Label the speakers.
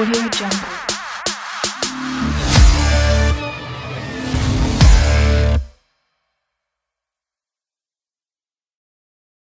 Speaker 1: Audio Jungle.